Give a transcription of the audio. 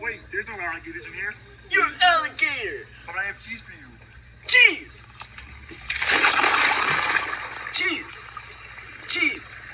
Wait, there's no alligators in here. You're an alligator. But I have cheese for you. Cheese. Cheese. Cheese.